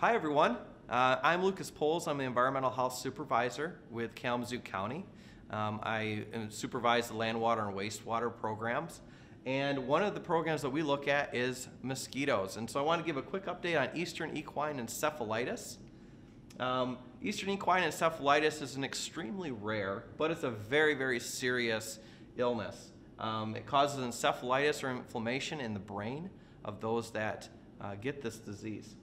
Hi, everyone. Uh, I'm Lucas Pols. I'm the Environmental Health Supervisor with Kalamazoo County. Um, I supervise the land, water, and wastewater programs. And one of the programs that we look at is mosquitoes. And so I want to give a quick update on Eastern equine encephalitis. Um, Eastern equine encephalitis is an extremely rare, but it's a very, very serious illness. Um, it causes encephalitis or inflammation in the brain of those that uh, get this disease.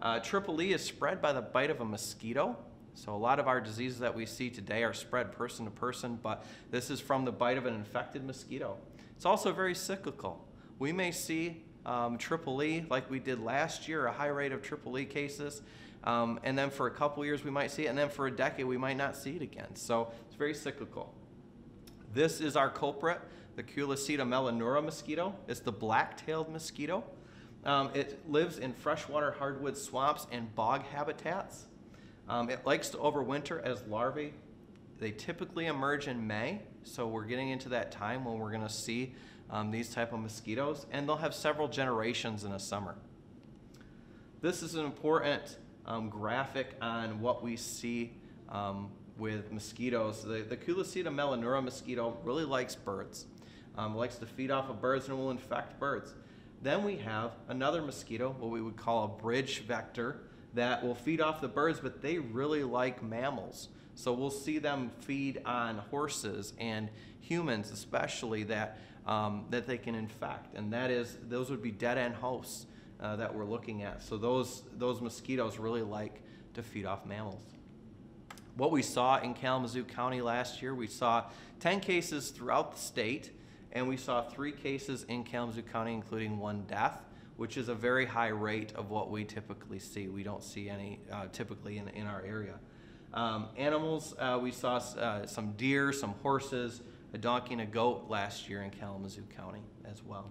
Uh, triple E is spread by the bite of a mosquito. So a lot of our diseases that we see today are spread person to person, but this is from the bite of an infected mosquito. It's also very cyclical. We may see um, triple E like we did last year, a high rate of triple E cases, um, and then for a couple years we might see it, and then for a decade we might not see it again. So it's very cyclical. This is our culprit, the Culiceta melanura mosquito. It's the black-tailed mosquito. Um, it lives in freshwater hardwood swamps and bog habitats. Um, it likes to overwinter as larvae. They typically emerge in May, so we're getting into that time when we're going to see um, these type of mosquitoes, and they'll have several generations in a summer. This is an important um, graphic on what we see um, with mosquitoes. The, the Culiceta melanura mosquito really likes birds. Um, likes to feed off of birds and will infect birds. Then we have another mosquito, what we would call a bridge vector, that will feed off the birds, but they really like mammals. So we'll see them feed on horses and humans, especially that um, that they can infect, and that is those would be dead end hosts uh, that we're looking at. So those those mosquitoes really like to feed off mammals. What we saw in Kalamazoo County last year, we saw 10 cases throughout the state, and we saw three cases in Kalamazoo County, including one death which is a very high rate of what we typically see. We don't see any uh, typically in, in our area. Um, animals, uh, we saw uh, some deer, some horses, a donkey and a goat last year in Kalamazoo County as well.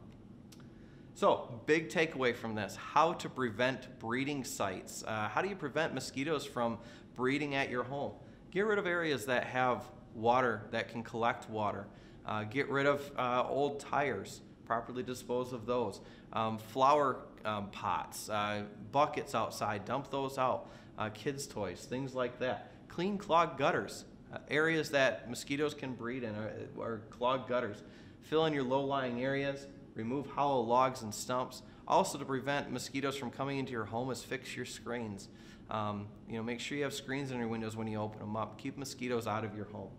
So, big takeaway from this how to prevent breeding sites. Uh, how do you prevent mosquitoes from breeding at your home? Get rid of areas that have water, that can collect water. Uh, get rid of uh, old tires properly dispose of those. Um, flower um, pots, uh, buckets outside, dump those out. Uh, kids' toys, things like that. Clean clogged gutters, uh, areas that mosquitoes can breed in are, clogged gutters. Fill in your low-lying areas. Remove hollow logs and stumps. Also, to prevent mosquitoes from coming into your home, is fix your screens. Um, you know, make sure you have screens in your windows when you open them up. Keep mosquitoes out of your home.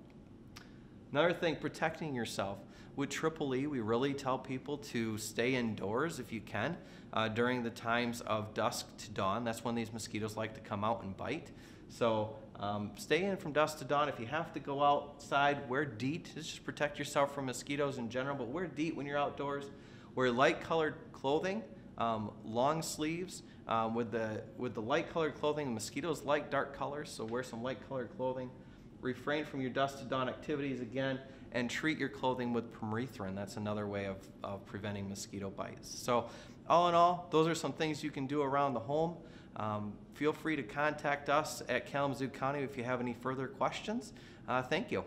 Another thing, protecting yourself. With Triple E, we really tell people to stay indoors if you can uh, during the times of dusk to dawn. That's when these mosquitoes like to come out and bite. So um, stay in from dusk to dawn. If you have to go outside, wear DEET. Just protect yourself from mosquitoes in general, but wear DEET when you're outdoors. Wear light colored clothing, um, long sleeves. Um, with the with the light colored clothing, mosquitoes like dark colors, so wear some light colored clothing refrain from your dusk to dawn activities again, and treat your clothing with permethrin. That's another way of, of preventing mosquito bites. So, all in all, those are some things you can do around the home. Um, feel free to contact us at Kalamazoo County if you have any further questions. Uh, thank you.